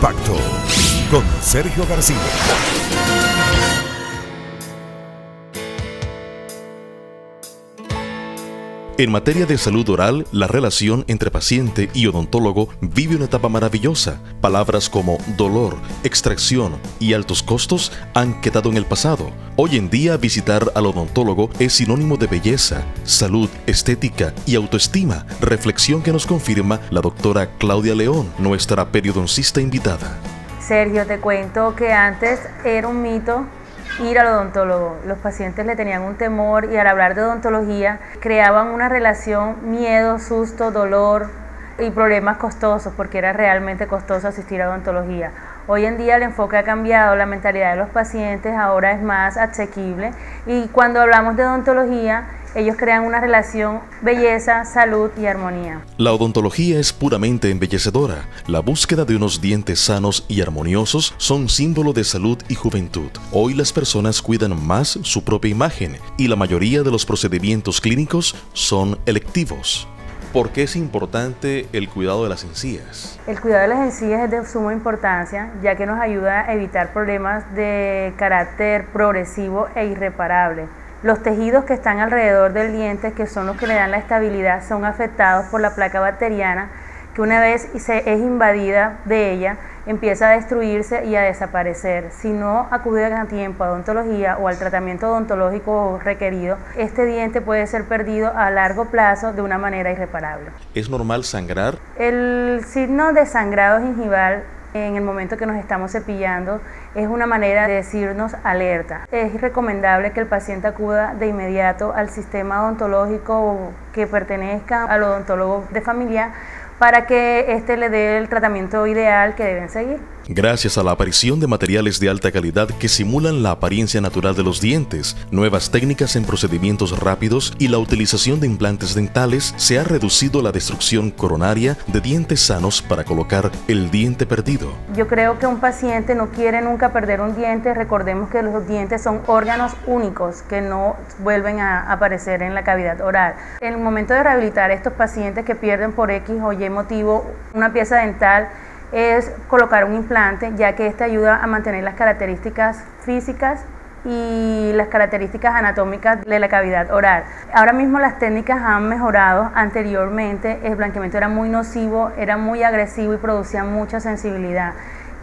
Impacto con Sergio García. En materia de salud oral, la relación entre paciente y odontólogo vive una etapa maravillosa. Palabras como dolor, extracción y altos costos han quedado en el pasado. Hoy en día visitar al odontólogo es sinónimo de belleza, salud, estética y autoestima, reflexión que nos confirma la doctora Claudia León, nuestra periodoncista invitada. Sergio, te cuento que antes era un mito ir al odontólogo. Los pacientes le tenían un temor y al hablar de odontología creaban una relación miedo, susto, dolor y problemas costosos porque era realmente costoso asistir a odontología. Hoy en día el enfoque ha cambiado, la mentalidad de los pacientes ahora es más asequible y cuando hablamos de odontología ellos crean una relación belleza, salud y armonía. La odontología es puramente embellecedora. La búsqueda de unos dientes sanos y armoniosos son símbolo de salud y juventud. Hoy las personas cuidan más su propia imagen y la mayoría de los procedimientos clínicos son electivos. ¿Por qué es importante el cuidado de las encías? El cuidado de las encías es de suma importancia, ya que nos ayuda a evitar problemas de carácter progresivo e irreparable. Los tejidos que están alrededor del diente, que son los que le dan la estabilidad, son afectados por la placa bacteriana, que una vez se es invadida de ella, empieza a destruirse y a desaparecer. Si no acuden a tiempo a odontología o al tratamiento odontológico requerido, este diente puede ser perdido a largo plazo de una manera irreparable. ¿Es normal sangrar? El signo de sangrado gingival en el momento que nos estamos cepillando es una manera de decirnos alerta. Es recomendable que el paciente acuda de inmediato al sistema odontológico que pertenezca al odontólogo de familia para que éste le dé el tratamiento ideal que deben seguir. Gracias a la aparición de materiales de alta calidad que simulan la apariencia natural de los dientes, nuevas técnicas en procedimientos rápidos y la utilización de implantes dentales, se ha reducido la destrucción coronaria de dientes sanos para colocar el diente perdido. Yo creo que un paciente no quiere nunca perder un diente. Recordemos que los dientes son órganos únicos que no vuelven a aparecer en la cavidad oral. En el momento de rehabilitar a estos pacientes que pierden por X o Y motivo una pieza dental, es colocar un implante, ya que este ayuda a mantener las características físicas y las características anatómicas de la cavidad oral. Ahora mismo las técnicas han mejorado. Anteriormente el blanqueamiento era muy nocivo, era muy agresivo y producía mucha sensibilidad.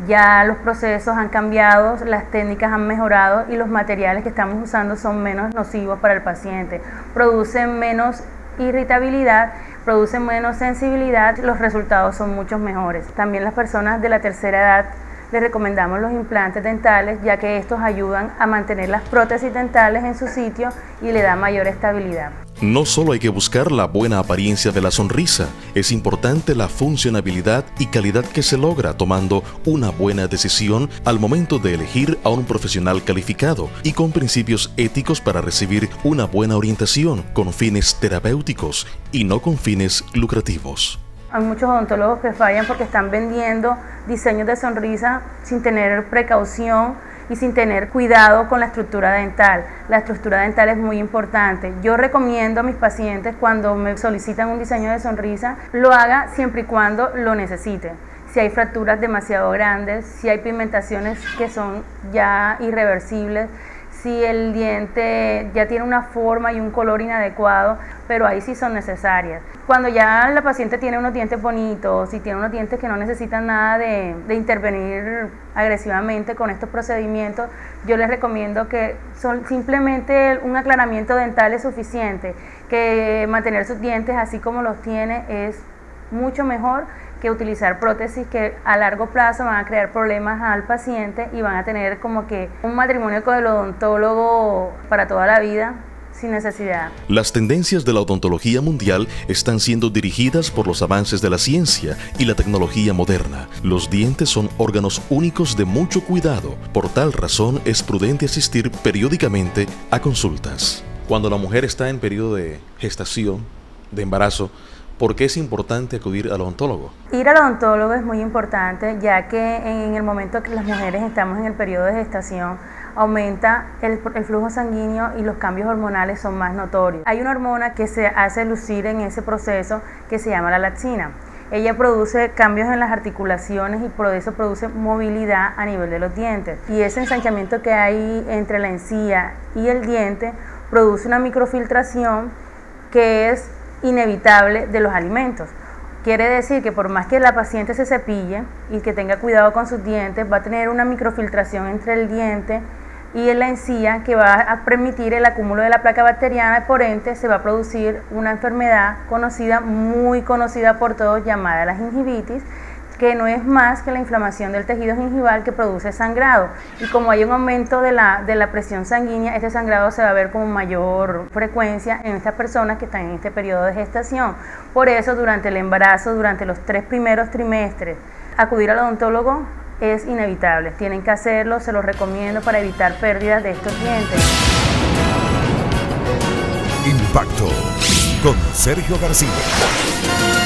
Ya los procesos han cambiado, las técnicas han mejorado y los materiales que estamos usando son menos nocivos para el paciente. Producen menos irritabilidad, producen menos sensibilidad, los resultados son mucho mejores. También las personas de la tercera edad les recomendamos los implantes dentales ya que estos ayudan a mantener las prótesis dentales en su sitio y le dan mayor estabilidad. No solo hay que buscar la buena apariencia de la sonrisa, es importante la funcionabilidad y calidad que se logra tomando una buena decisión al momento de elegir a un profesional calificado y con principios éticos para recibir una buena orientación con fines terapéuticos y no con fines lucrativos. Hay muchos odontólogos que fallan porque están vendiendo diseños de sonrisa sin tener precaución y sin tener cuidado con la estructura dental. La estructura dental es muy importante. Yo recomiendo a mis pacientes cuando me solicitan un diseño de sonrisa, lo haga siempre y cuando lo necesiten. Si hay fracturas demasiado grandes, si hay pigmentaciones que son ya irreversibles, si el diente ya tiene una forma y un color inadecuado, pero ahí sí son necesarias. Cuando ya la paciente tiene unos dientes bonitos, y tiene unos dientes que no necesitan nada de, de intervenir agresivamente con estos procedimientos, yo les recomiendo que son simplemente un aclaramiento dental es suficiente, que mantener sus dientes así como los tiene es mucho mejor que utilizar prótesis que a largo plazo van a crear problemas al paciente y van a tener como que un matrimonio con el odontólogo para toda la vida sin necesidad. Las tendencias de la odontología mundial están siendo dirigidas por los avances de la ciencia y la tecnología moderna. Los dientes son órganos únicos de mucho cuidado. Por tal razón es prudente asistir periódicamente a consultas. Cuando la mujer está en periodo de gestación, de embarazo, ¿Por qué es importante acudir al odontólogo? Ir al odontólogo es muy importante ya que en el momento que las mujeres estamos en el periodo de gestación aumenta el, flujo sanguíneo y los cambios hormonales son más notorios. Hay una hormona que se hace lucir en ese proceso que se llama la laxina. ella produce cambios en las articulaciones y por eso produce movilidad a nivel de los dientes. Y ese ensanchamiento que hay entre la encía y el diente produce una microfiltración que es inevitable de los alimentos. Quiere decir que por más que la paciente se cepille y que tenga cuidado con sus dientes, va a tener una microfiltración entre el diente y la encía que va a permitir el acúmulo de la placa bacteriana por ende se va a producir una enfermedad conocida, muy conocida por todos, llamada la gingivitis, que no es más que la inflamación del tejido gingival que produce sangrado. Y como hay un aumento de la, de la presión sanguínea, este sangrado se va a ver con mayor frecuencia en estas personas que están en este periodo de gestación. Por eso, durante el embarazo, durante los tres primeros trimestres, acudir al odontólogo es inevitable. Tienen que hacerlo, se los recomiendo para evitar pérdidas de estos dientes. Impacto con Sergio García.